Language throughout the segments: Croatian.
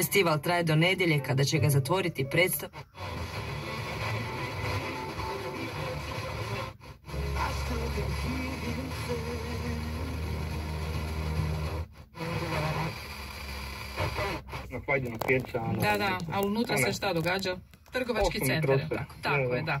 Festival traje do nedjelje kada će ga zatvoriti predstav... Da, da, a unutra se šta događa? Trgovački centar, tako, tako je, da.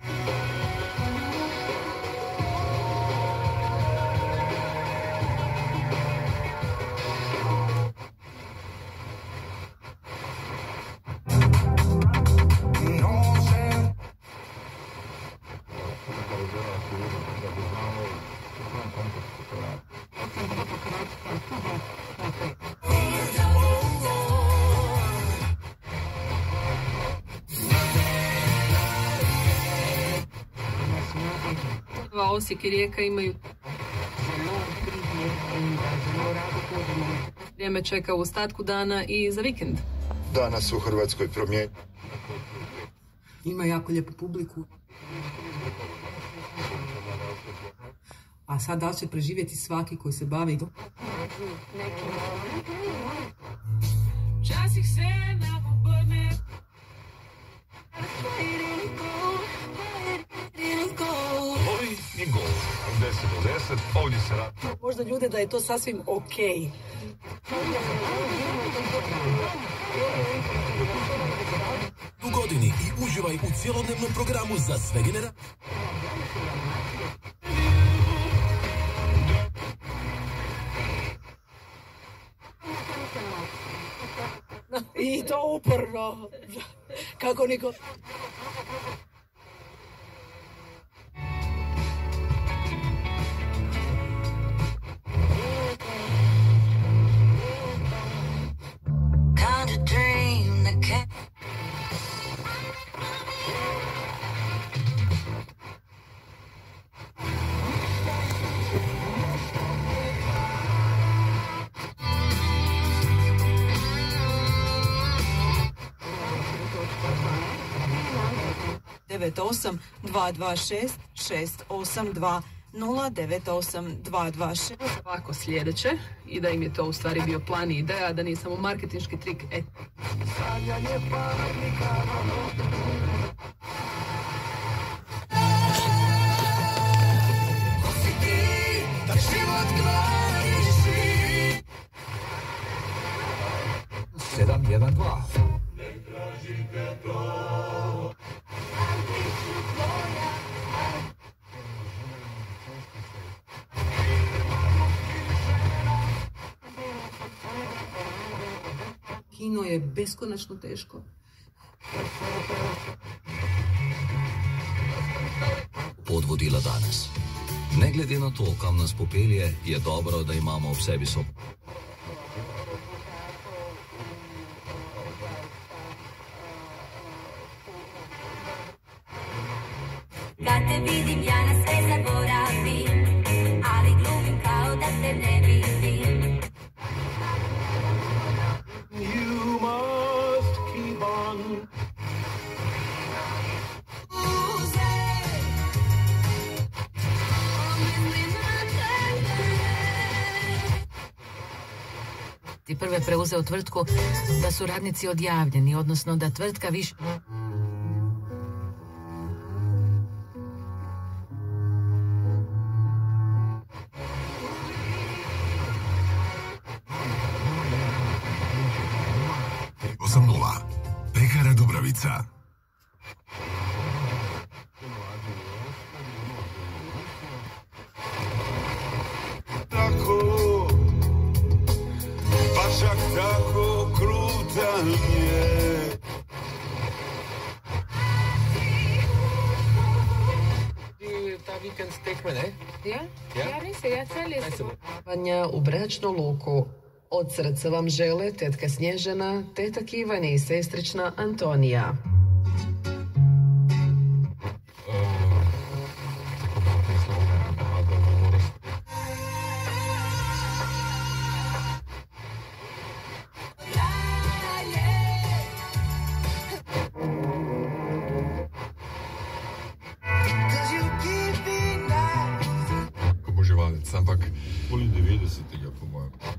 Osijek i Rijeka imaju vrijeme čeka u ostatku dana i za vikend. Danas u Hrvatskoj promijenjen. Ima jako lijepu publiku. A sad da li će preživjeti svaki koji se bavi Časih se nam do 10, ovdje se radi. Možda ljude da je to sasvim okej. u godini i uživaj u cjelodnevnom programu za sve generacije. I to uporno. Kako niko... 098 226 682 098226. Ovako sljedeće i da im je to u stvari bio plan i ideja, da nije samo marketinški trik. E. Sedam, jedan, dva. Ne tražite to. Kino je beskonačno teško. Podvodila danes. Ne glede na to, kam nas popelje, je dobro, da imamo ob sebi sob. Kad te vidim ja na sve zaboravim Ali glumim kao da te ne prve preuzeo tvrtku da su radnici odjavljeni, odnosno da tvrtka više... Pekara Dubravica. Vikend tekme, ne? Ja? Ja? Ja nisam, ja cijeli Vanja u bračnu luku. Od srca vam žele tetka Snježana, teta Kivani i sestrična Antonija. visiting your command.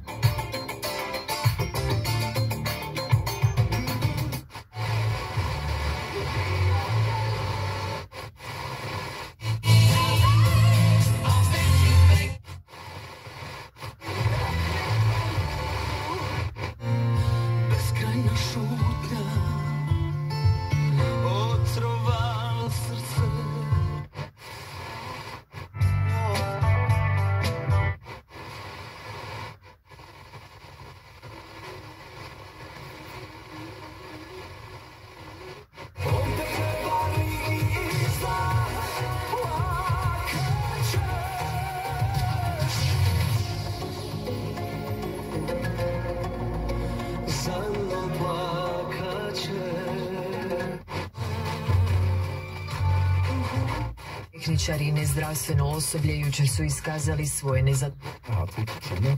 Tehničari i nezdravstveno osoblje jučer su iskazali svoje nezad... Hartwig Kinder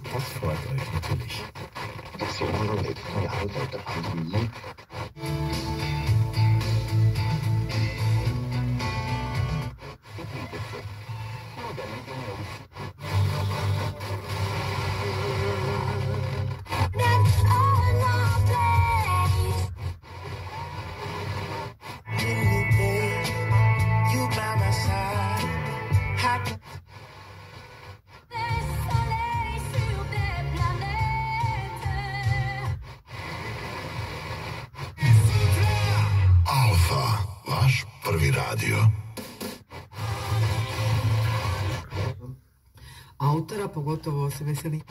radio. Autora pogotovo se veseli.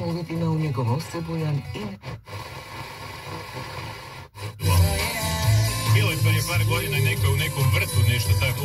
Kratkim uvjetima u njegov osebujan i... Bilo je prije par godina neko u nekom vrtu nešto tako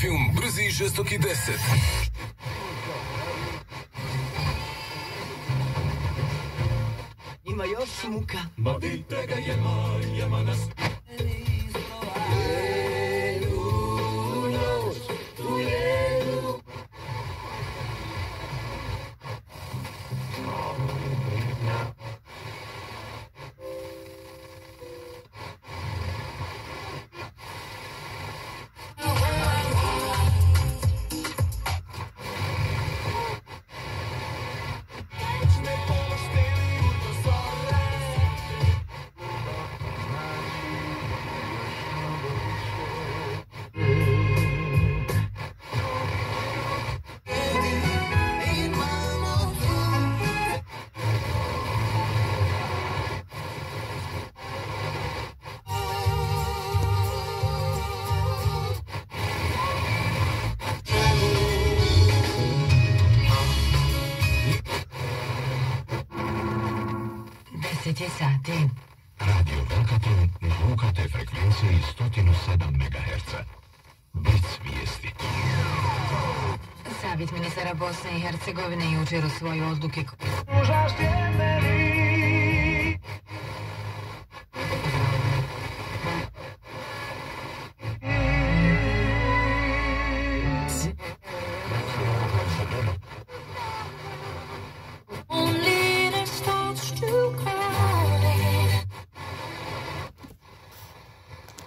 film Brzi i žestoki 10. Ima još muka Bavite ga 10 je sati. Radio Velkaton na UKT frekvenciji 107 MHz. Blic vijesti. Savjet ministara Bosne i Hercegovine jučer u svoje odluke... Užas